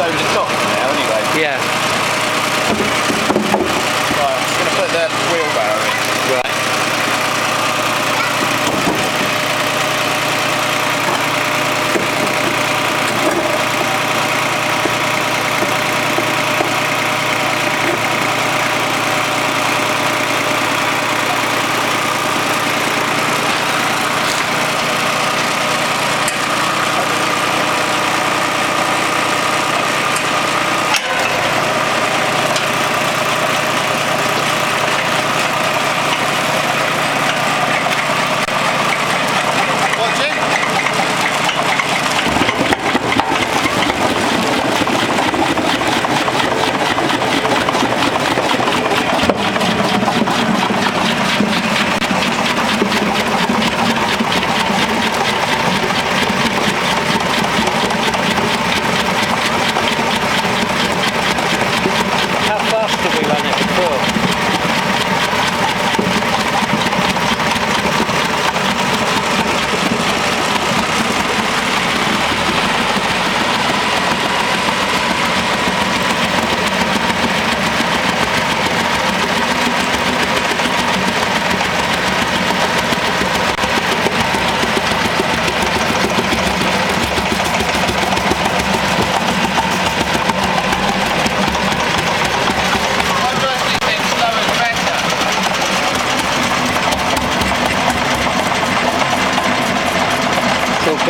over the top now anyway. Yeah.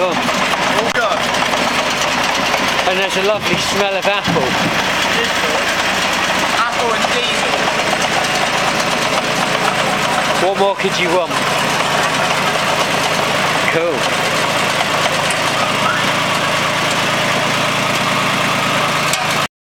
Gone. All gone. And there's a lovely smell of apple. Apple and diesel. What more could you want? Cool.